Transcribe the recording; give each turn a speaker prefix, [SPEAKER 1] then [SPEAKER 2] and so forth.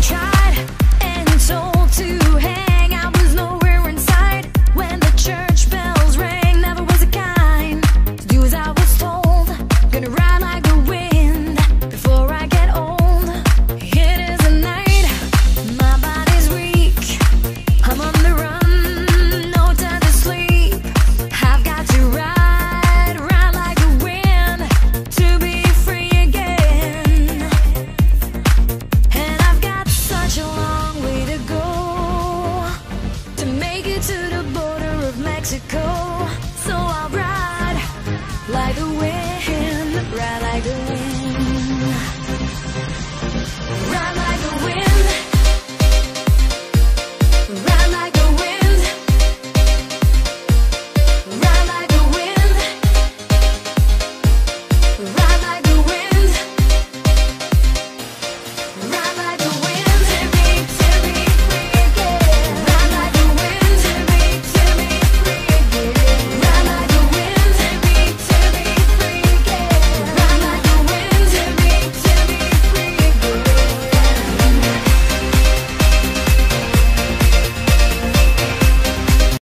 [SPEAKER 1] try.